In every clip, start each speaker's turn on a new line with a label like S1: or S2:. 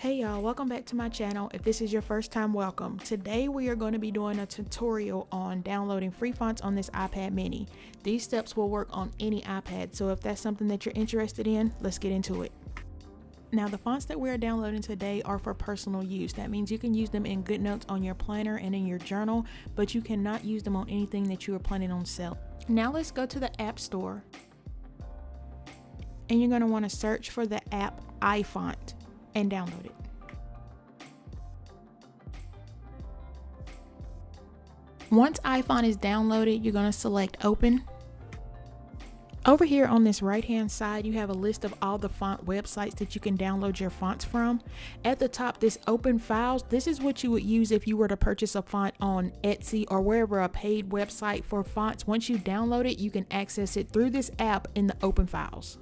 S1: Hey y'all, welcome back to my channel. If this is your first time, welcome. Today we are going to be doing a tutorial on downloading free fonts on this iPad mini. These steps will work on any iPad, so if that's something that you're interested in, let's get into it. Now the fonts that we are downloading today are for personal use. That means you can use them in GoodNotes on your planner and in your journal, but you cannot use them on anything that you are planning on selling. Now let's go to the App Store. And you're going to want to search for the app iFont and download it. Once iFont is downloaded, you're going to select open. Over here on this right hand side, you have a list of all the font websites that you can download your fonts from. At the top, this open files, this is what you would use if you were to purchase a font on Etsy or wherever a paid website for fonts. Once you download it, you can access it through this app in the open files.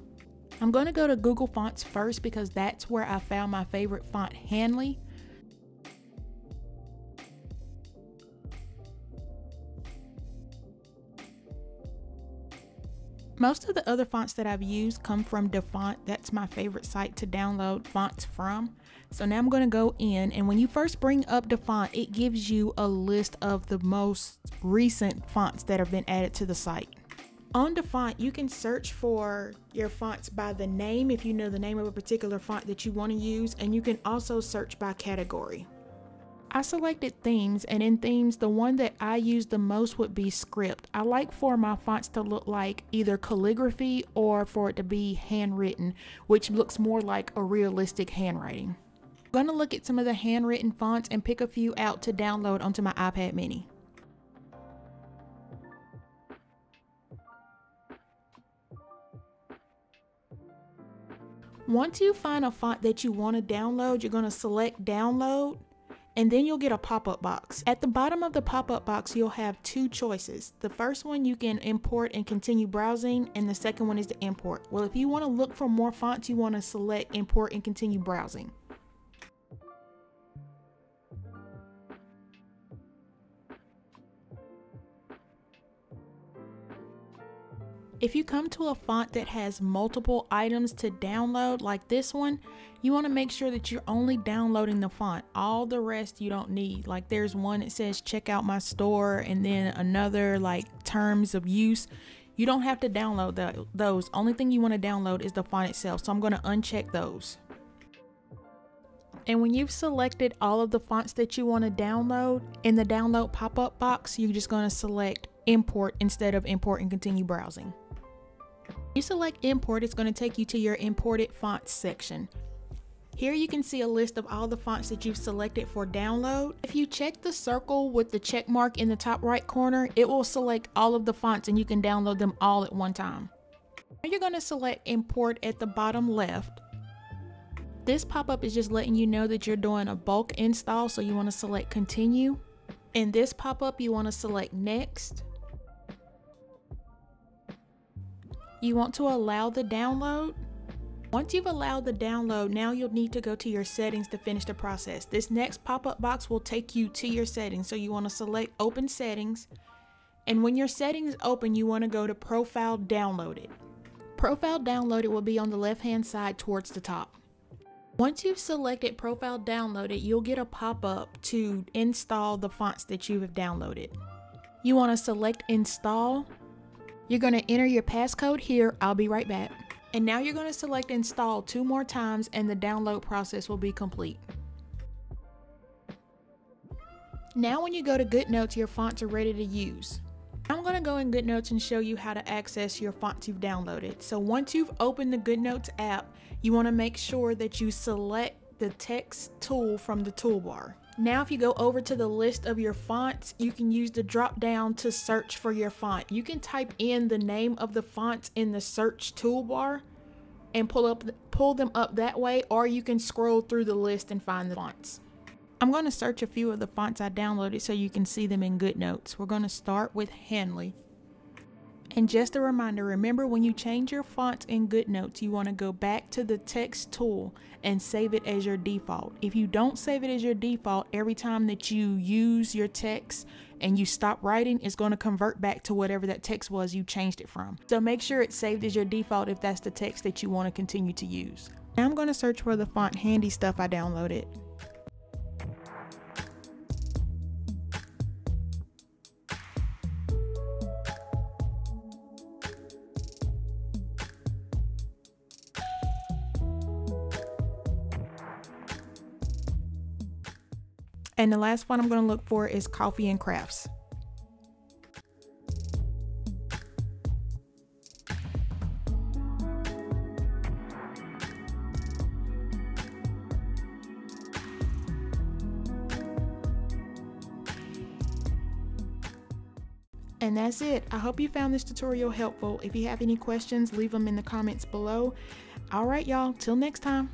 S1: I'm going to go to Google Fonts first because that's where I found my favorite font, Handlee. Most of the other fonts that I've used come from DaFont. That's my favorite site to download fonts from. So now I'm going to go in and when you first bring up DaFont, it gives you a list of the most recent fonts that have been added to the site. On DaFont, you can search for your fonts by the name if you know the name of a particular font that you want to use, and you can also search by category. I selected themes, and in themes, the one that I use the most would be script. I like for my fonts to look like either calligraphy or for it to be handwritten, which looks more like a realistic handwriting. I'm going to look at some of the handwritten fonts and pick a few out to download onto my iPad mini. Once you find a font that you want to download, you're going to select download and then you'll get a pop-up box. At the bottom of the pop-up box, you'll have two choices. The first one you can import and continue browsing and the second one is to import. Well, if you want to look for more fonts, you want to select import and continue browsing. If you come to a font that has multiple items to download like this one, you want to make sure that you're only downloading the font. All the rest you don't need. Like there's one that says check out my store and then another like terms of use. You don't have to download the, those. Only thing you want to download is the font itself. So I'm going to uncheck those. And when you've selected all of the fonts that you want to download in the download pop-up box, you're just going to select import instead of import and continue browsing you select import, it's going to take you to your imported fonts section. Here you can see a list of all the fonts that you've selected for download. If you check the circle with the check mark in the top right corner, it will select all of the fonts and you can download them all at one time. Now you're going to select import at the bottom left. This pop-up is just letting you know that you're doing a bulk install, so you want to select continue. In this pop-up, you want to select next. You want to allow the download. Once you've allowed the download, now you'll need to go to your settings to finish the process. This next pop-up box will take you to your settings. So you want to select open settings. And when your settings open, you want to go to profile downloaded. Profile downloaded will be on the left hand side towards the top. Once you've selected profile downloaded, you'll get a pop-up to install the fonts that you have downloaded. You want to select install you're going to enter your passcode here. I'll be right back. And now you're going to select install two more times and the download process will be complete. Now when you go to GoodNotes, your fonts are ready to use. I'm going to go in GoodNotes and show you how to access your fonts you've downloaded. So once you've opened the GoodNotes app, you want to make sure that you select the text tool from the toolbar. Now if you go over to the list of your fonts, you can use the drop down to search for your font. You can type in the name of the fonts in the search toolbar and pull up pull them up that way or you can scroll through the list and find the fonts. I'm going to search a few of the fonts I downloaded so you can see them in GoodNotes. We're going to start with Handlee. And just a reminder, remember when you change your fonts in GoodNotes, you want to go back to the text tool and save it as your default. If you don't save it as your default, every time that you use your text and you stop writing, it's going to convert back to whatever that text was you changed it from. So make sure it's saved as your default if that's the text that you want to continue to use. Now I'm going to search for the font handy stuff I downloaded. And the last one I'm going to look for is Coffee and Crafts. And that's it. I hope you found this tutorial helpful. If you have any questions, leave them in the comments below. All right, y'all, till next time.